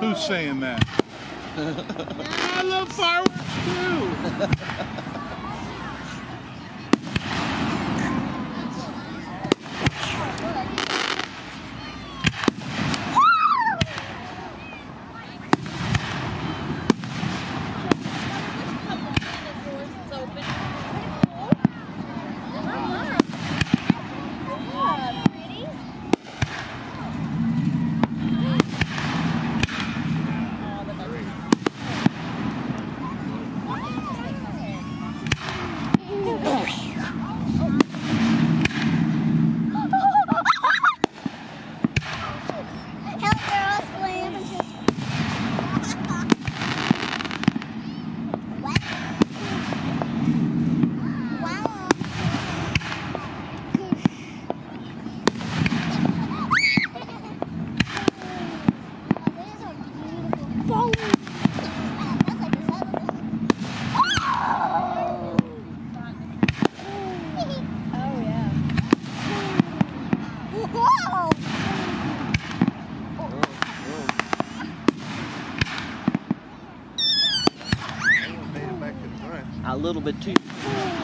Who's saying that? I love fireworks too. little bit too.